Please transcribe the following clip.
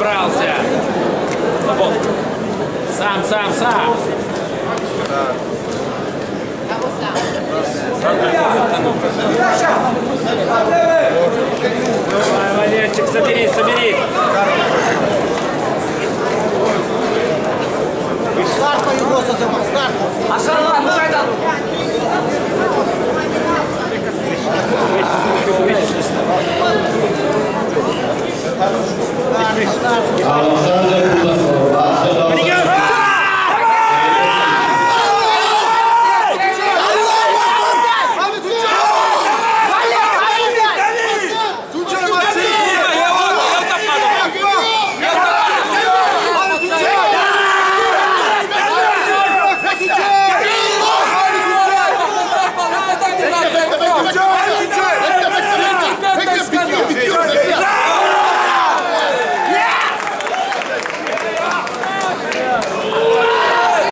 собрался. Сам, сам, сам. Давай, Валерчик, соберись, соберись. Старта його зазивав, старта. А Шарлан, ну это... Allah'tan da kullanın.